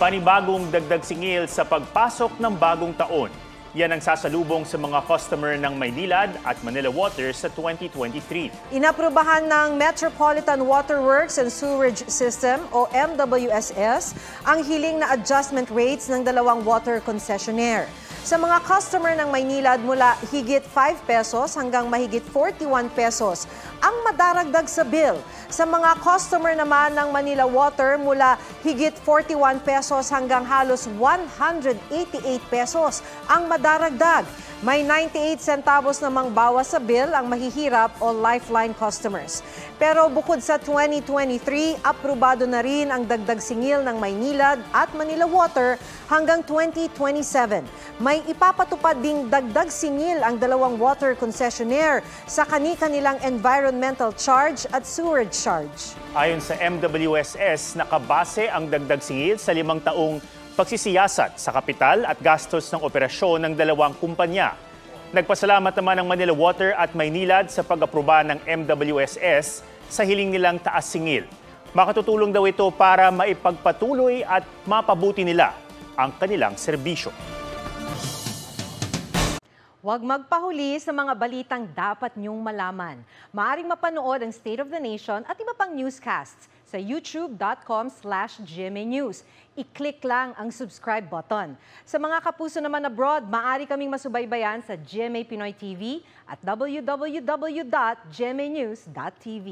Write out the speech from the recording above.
Panibagong dagdag singil sa pagpasok ng bagong taon. Yan ang sasalubong sa mga customer ng Maynilad at Manila Water sa 2023. Inaprubahan ng Metropolitan Water Works and Sewerage System o MWSS ang hiling na adjustment rates ng dalawang water concessionaire. Sa mga customer ng Maynilad mula higit 5 pesos hanggang mahigit 41 pesos ang madaragdag sa bill. Sa mga customer naman ng Manila Water mula higit 41 pesos hanggang halos 188 pesos ang madaragdag. May 98 centavos namang bawas sa bill ang mahihirap o lifeline customers. Pero bukod sa 2023, aprobado na rin ang dagdag singil ng Maynilad at Manila Water hanggang 2027. May ipapatupad ding dagdag singil ang dalawang water concessionaire sa kani-kanilang environmental charge at sewerage charge. Ayon sa MWSS, nakabase ang dagdag singil sa limang taong pagsisiyasat sa kapital at gastos ng operasyon ng dalawang kumpanya. Nagpasalamat naman ang Manila Water at Maynilad sa pag-aproba ng MWSS sa hiling nilang taas singil. Makatutulong daw ito para maipagpatuloy at mapabuti nila ang kanilang serbisyo. Huwag magpahuli sa mga balitang dapat niyong malaman. Maaring mapanood ang State of the Nation at iba pang newscasts sa youtube.com slash News. I-click lang ang subscribe button. Sa mga kapuso naman abroad, maaari kaming masubaybayan sa GMA Pinoy TV at www.gmanews.tv.